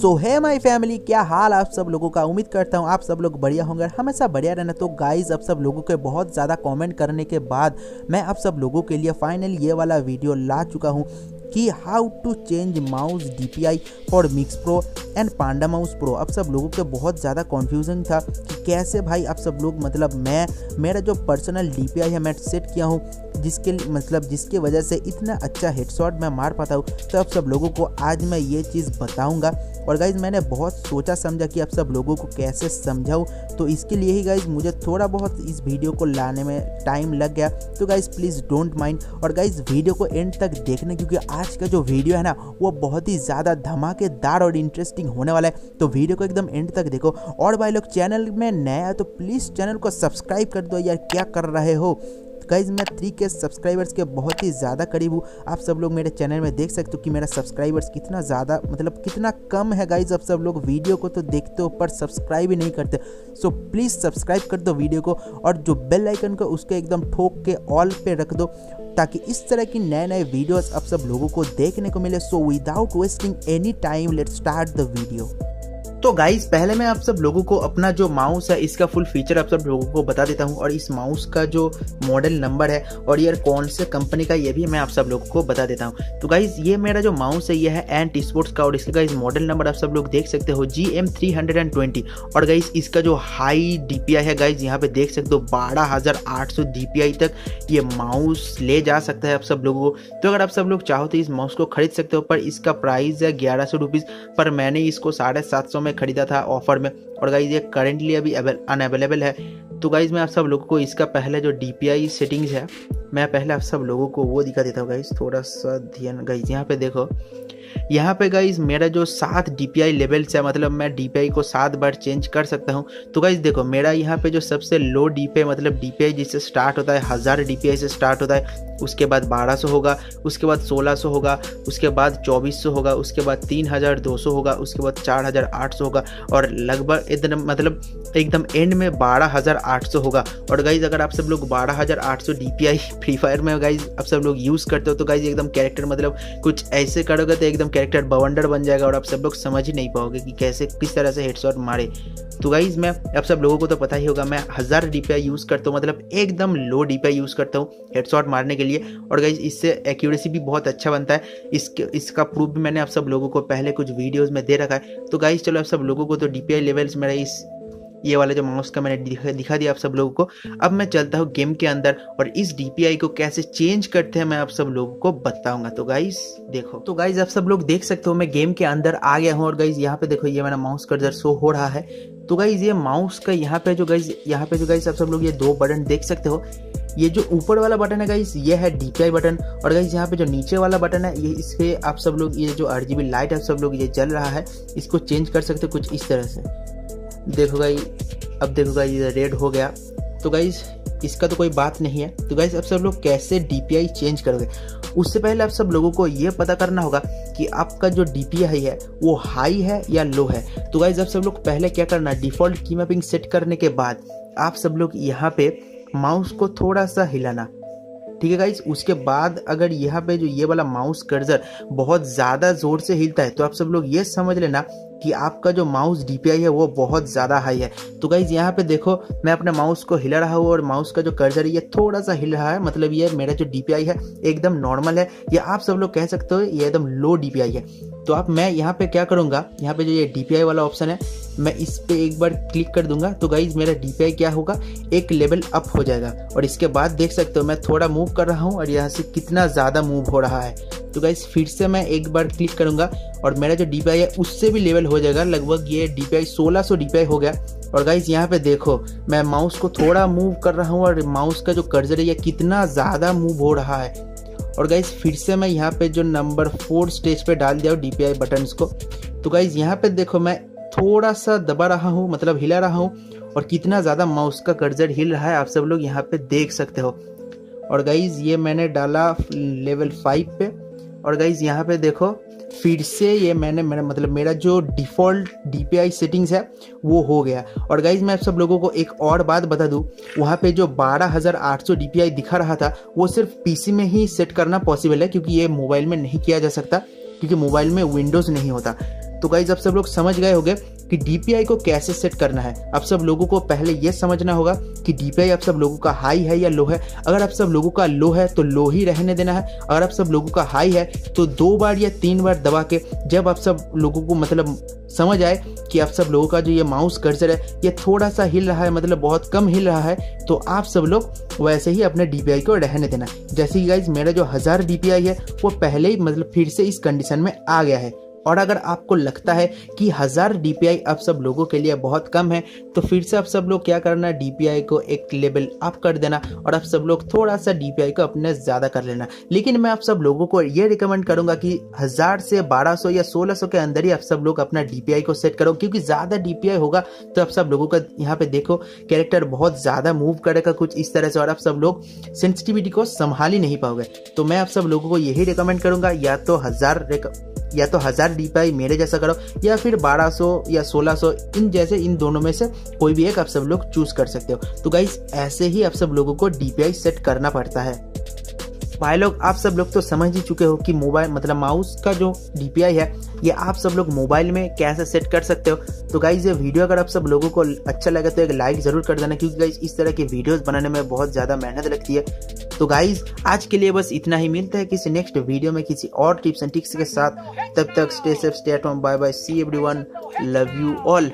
सो है my family क्या हाल आप सब लोगों का? उम्मीद करता हूँ आप सब लोग बढ़िया होंगे हमेशा बढ़िया रहना। तो गाइज़ अब सब लोगों के बहुत ज़्यादा कमेंट करने के बाद मैं अब सब लोगों के लिए फाइनल ये वाला वीडियो ला चुका हूँ कि how to change mouse D P I for mix pro and panda mouse pro अब सब लोगों के बहुत ज़्यादा कन्फ्यूज़न था कि कैसे भाई अब सब लोग मतलब मैं, मेरा जो पर्सनल डी पी आई है, मैं सेट किया हूँ। जिसके मतलब जिसके वजह से इतना अच्छा हेडशॉट मैं मार पाता हूँ तो अब सब लोगों को आज मैं ये चीज़ बताऊँगा। और गाइज़ मैंने बहुत सोचा समझा कि अब सब लोगों को कैसे समझाऊँ। तो इसके लिए ही गाइज़ मुझे थोड़ा बहुत इस वीडियो को लाने में टाइम लग गया। तो गाइज़ प्लीज़ डोंट माइंड और गाइज़ वीडियो को एंड तक देखने, क्योंकि आज का जो वीडियो है ना, वो बहुत ही ज़्यादा धमाकेदार और इंटरेस्टिंग होने वाला है। तो वीडियो को एकदम एंड तक देखो। और भाई लोग चैनल में नया तो प्लीज़ चैनल को सब्सक्राइब कर दो यार। क्या कर रहे हो? गाइज़ मैं थ्री के सब्सक्राइबर्स के बहुत ही ज़्यादा करीब हूँ। आप सब लोग मेरे चैनल में देख सकते हो कि मेरा सब्सक्राइबर्स कितना ज़्यादा मतलब कितना कम है गाइज़ अब सब लोग वीडियो को तो देखते हो, पर सब्सक्राइब ही नहीं करते। सो प्लीज़ सब्सक्राइब कर दो वीडियो को और जो बेल आइकन को, उसके एकदम ठोक के ऑल पे रख दो, ताकि इस तरह की नए नए वीडियोस अब सब लोगों को देखने को मिले। So without wasting any time let start the video तो गाइस पहले मैं आप सब लोगों को अपना जो माउस है, इसका फुल फीचर आप सब लोगों को बता देता हूँ और इस माउस का जो मॉडल नंबर है और यार कौन से कंपनी का, ये भी मैं आप सब लोगों को बता देता हूँ। तो गाइज़ ये मेरा जो माउस है, ये है एंट स्पोर्ट्स का और इसका गाइज़ मॉडल नंबर आप सब लोग देख सकते हो G M three hundred and twenty और गाइज़ इसका जो हाई डीपीआई है गाइज़ यहाँ पे देख सकते हो, बारह हज़ार आठ सौ डीपीआई तक ये माउस ले जा सकता है आप सब लोगों को। तो अगर आप सब लोग चाहो तो इस माउस को खरीद सकते हो, पर इसका प्राइस है ग्यारह सौ रुपीज़ पर मैंने इसको साढ़े सात सौ में खरीदा था ऑफ़र में। और गाइज़ ये करेंटली अभी अनअवेलेबल है। तो गाइज़ मैं आप सब लोगों को इसका पहले जो डीपीआई सेटिंग्स है, मैं पहले आप सब लोगों को वो दिखा देता हूँ गाइज़ थोड़ा सा ध्यान। गाइज़ यहाँ पे देखो यहाँ पे गाइज़ मेरा जो सात डी पी आई लेवल्स है मतलब मैं डी पी आई को सात बार चेंज कर सकता हूँ। तो गाइज़ देखो, मेरा यहाँ पे जो सबसे लो डी पी आई मतलब डी पी आई जिससे स्टार्ट होता है, हज़ार डीपीआई से स्टार्ट होता है, उसके बाद 1200 होगा, उसके बाद 1600 होगा, उसके बाद 2400 होगा, उसके बाद 3200 होगा, उसके बाद 4800 होगा, और लगभग एकदम मतलब एकदम एंड में 12800 होगा। और गाइज़ अगर आप सब लोग 12800 डीपीआई फ्री फायर में गाइज़ आप सब लोग यूज़ करते हो तो गाइज़ एकदम कैरेक्टर मतलब कुछ ऐसे करोगे तो एकदम कैरेक्टर बवंडर बन जाएगा और आप सब लोग समझ ही नहीं पाओगे कि कैसे, किस तरह से हेडशॉट मारे। तो गाइज़ मैं आप सब लोगों को तो पता ही होगा, मैं हज़ार डीपीआई यूज़ करता हूँ मतलब एकदम लो डीपीआई यूज़ करता हूँ हेडशॉट मारने के लिए। और गाइज़ इससे एक्यूरेसी भी बहुत अच्छा बनता है। इसके, इसका प्रूफ भी मैंने आप सब लोगों को पहले कुछ वीडियोज़ में दे रखा है। तो गाइज़ चलो आप सब लोगों को तो डी लेवल्स मेरा इस ये वाला जो माउस का मैंने दिखा, दिखा दिया आप सब लोगों को। अब मैं चलता हूँ गेम के अंदर और इस डीपीआई को कैसे चेंज करते हैं मैं आप सब लोगों को बताऊँगा। तो गाइज़ देखो। तो गाइज़ आप सब लोग देख सकते हो मैं गेम के अंदर आ गया हूँ और गाइज़ यहाँ पे देखो ये मेरा माउस कर्जर शो हो रहा है। तो गाइज़ ये माउस का यहाँ पे जो गाइज़ यहाँ पे जो गाइज़ आप सब लोग ये दो बटन देख सकते हो। ये जो ऊपर वाला बटन है गाइज़ ये है डीपीआई बटन और गाइज़ यहाँ पे जो नीचे वाला बटन है ये इसके आप सब लोग ये जो RGB लाइट है सब लोग ये जल रहा है इसको चेंज कर सकते हो कुछ इस तरह से। देखो गाइज़ अब देखो ये रेड हो गया। तो गाइज़ इसका तो कोई बात नहीं है। तो गाइज़ अब सब लोग कैसे डीपीआई चेंज करोगे? उससे पहले आप सब लोगों को ये पता करना होगा कि आपका जो डी डीपीआई है, वो हाई है या लो है। तो गाइज़ अब सब लोग पहले क्या करना डिफ़ॉल्ट की मैपिंग सेट करने के बाद आप सब लोग यहाँ पे माउस को थोड़ा सा हिलाना। ठीक है गाइज़ उसके बाद अगर यहाँ पे जो ये वाला माउस कर्जर बहुत ज़्यादा ज़ोर से हिलता है तो आप सब लोग ये समझ लेना कि आपका जो माउस डीपीआई है वो बहुत ज़्यादा हाई है। तो गाइज़ यहाँ पे देखो, मैं अपने माउस को हिला रहा हूँ और माउस का जो कर्जर है, ये थोड़ा सा हिल रहा है। मतलब ये मेरा जो डीपीआई है, एकदम नॉर्मल है। या आप सब लोग कह सकते हो, ये एकदम लो डीपीआई है। तो आप मैं यहाँ पे क्या करूँगा? यहाँ पे जो ये डीपीआई वाला ऑप्शन है, मैं इस पे एक बार क्लिक कर दूँगा। तो गाइज़ मेरा डीपीआई क्या होगा? एक लेवल अप हो जाएगा। और इसके बाद देख सकते हो, मैं थोड़ा मूव कर रहा हूँ और यहाँ से कितना ज़्यादा मूव हो रहा है। तो गाइज़ फिर से मैं एक बार क्लिक करूँगा और मेरा जो डीपीआई है, उससे भी लेवल हो जाएगा। लगभग ये डी पी आई सोलह सौ हो गया। और गाइज़ यहाँ पे देखो, मैं माउस को थोड़ा मूव कर रहा हूँ और माउस का जो कर्जर है, ये कितना ज़्यादा मूव हो रहा है। और गाइज़ फिर से मैं यहाँ पे जो नंबर फोर स्टेज पे डाल दिया हूँ डी बटन्स को। तो गाइज़ यहाँ पे देखो मैं थोड़ा सा दबा रहा हूँ मतलब हिला रहा हूँ और कितना ज़्यादा माउस का कर्जर हिल रहा है, आप सब लोग यहाँ पे देख सकते हो। और गाइज़ ये मैंने डाला लेवल फाइव पे। और गाइज़ यहाँ पे देखो फिर से ये मैंने मेरा मतलब मेरा जो डिफ़ॉल्ट डीपीआई सेटिंग्स है, वो हो गया। और गाइज़ मैं आप सब लोगों को एक और बात बता दूँ, वहाँ पे जो बारह हज़ार आठ सौ डी दिखा रहा था, वो सिर्फ़ पीसी में ही सेट करना पॉसिबल है, क्योंकि ये मोबाइल में नहीं किया जा सकता, क्योंकि मोबाइल में विंडोज़ नहीं होता। तो गाइज़ आप सब लोग समझ गए होंगे कि डीपीआई को कैसे सेट करना है। अब सब लोगों को पहले यह समझना होगा कि डीपीआई आप सब लोगों का हाई है या लो है। अगर आप सब लोगों का लो है तो लो ही रहने देना है। अगर आप सब लोगों का हाई है तो दो बार या तीन बार दबा के जब आप सब लोगों को मतलब समझ आए कि आप सब लोगों का जो ये माउस कर्सर है, ये थोड़ा सा हिल रहा है मतलब बहुत कम हिल रहा है तो आप सब लोग वैसे ही अपने डीपीआई को रहने देना। जैसे कि गाइज़ मेरा जो हज़ार डीपीआई है, वो पहले ही मतलब फिर से इस कंडीशन में आ गया है। और अगर आपको लगता है कि हज़ार डीपीआई अब सब लोगों के लिए बहुत कम है तो फिर से आप सब लोग क्या करना डीपीआई को एक लेवल अप कर देना और आप सब लोग थोड़ा सा डीपीआई को अपने ज़्यादा कर लेना। लेकिन मैं आप सब लोगों को ये रिकमेंड करूँगा कि हज़ार से बारह सौ या सोलह सौ के अंदर ही आप सब लोग अपना डीपीआई को सेट करो, क्योंकि ज़्यादा डीपीआई होगा तो आप सब लोगों का यहाँ पे देखो कैरेक्टर बहुत ज़्यादा मूव करेगा कुछ इस तरह से और आप सब लोग सेंसिटिविटी को संभाल ही नहीं पाओगे। तो मैं आप सब लोगों को यही रिकमेंड करूँगा, या तो हज़ार या तो हज़ार डी मेरे जैसा करो, या फिर 1200 या 1600 इन जैसे, इन दोनों में से कोई भी एक आप सब लोग चूज़ कर सकते हो। तो गाइज़ ऐसे ही आप सब लोगों को DPI सेट करना पड़ता है। भाई लोग, आप सब लोग तो समझ ही चुके हो कि मोबाइल मतलब माउस का जो डीपीआई है, ये आप सब लोग मोबाइल में कैसे सेट कर सकते हो? तो गाइज़ ये वीडियो अगर आप सब लोगों को अच्छा लगे तो एक लाइक ज़रूर कर देना, क्योंकि गाइज़ इस तरह की वीडियोस बनाने में बहुत ज़्यादा मेहनत लगती है। तो गाइज़ आज के लिए बस इतना ही। मिलता है किसी नेक्स्ट वीडियो में किसी और टिप्स एंड टिक्स के साथ। तब तक stay safe stay at home bye bye see everyone love you all